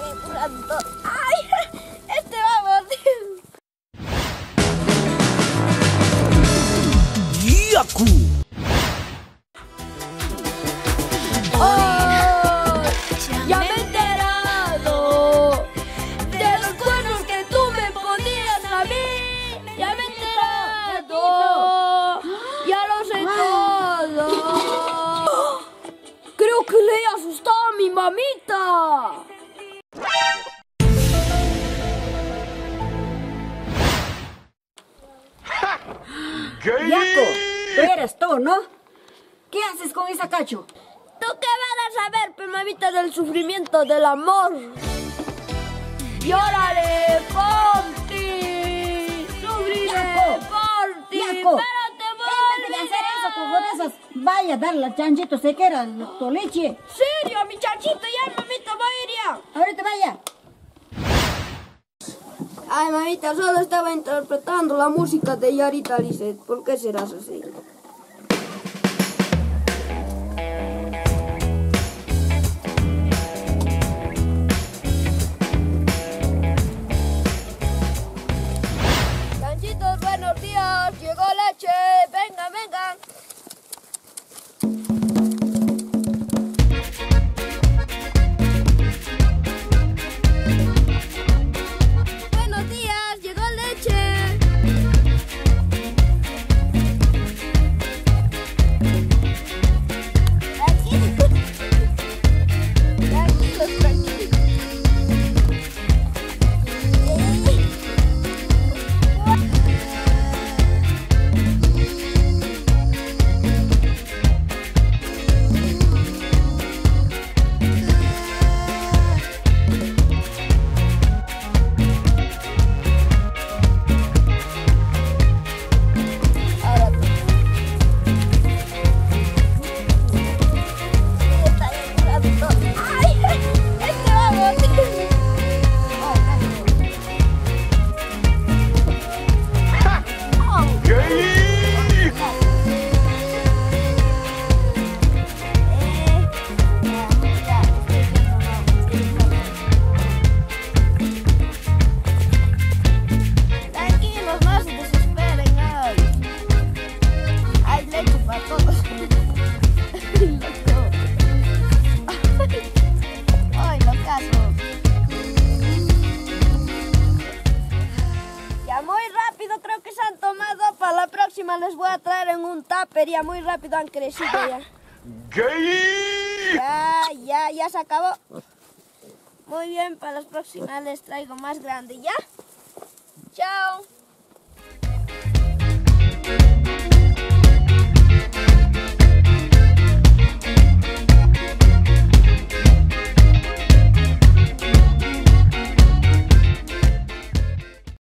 curando. ¡Ay! Este va a morir. Yaku. ¡Oh! ¡Ya me he enterado! ¡De los cuernos que tú me ponías a mí! ¡Ya me he enterado! ¡Ya lo sé todo! Creo que le he asustado a mi mamita. Yaco, tú eres tú, ¿no? ¿Qué haces con esa cacho? ¿Tú qué vas a saber, pe mamita, del sufrimiento del amor? ¡Llórale por ti! ¡Sufriré Yaco, por ti! Yaco, ¡Pero te Déjate de hacer eso, de esas. Vaya a darle al chanchito se queda tu leche. ¡Serio, mi chanchito! ¡Ya, mamita, voy a ir ya! Ahorita vaya. Ay, mamita, solo estaba interpretando la música de Yarita Lisset. ¿Por qué serás así? Chanchitos, buenos días. Llegó les voy a traer en un tupper. Ya muy rápido han crecido ya. Ya, ya, ya se acabó. Muy bien, para las próximas les traigo más grande, ¿ya? Chao.